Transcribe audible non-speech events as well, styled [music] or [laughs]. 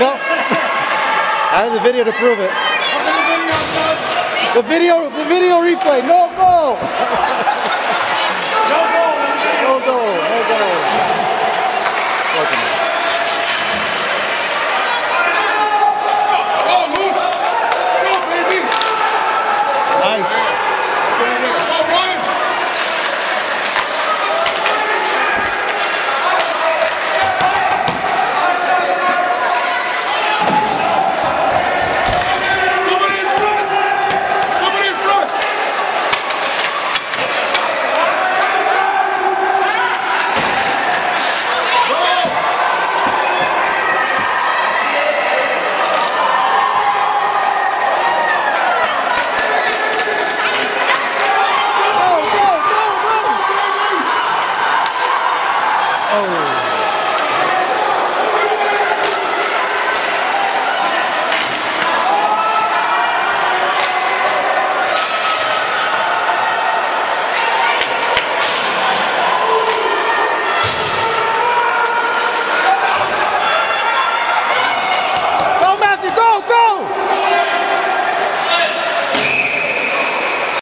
No. I have the video to prove it. The video, the video replay. No goal. [laughs]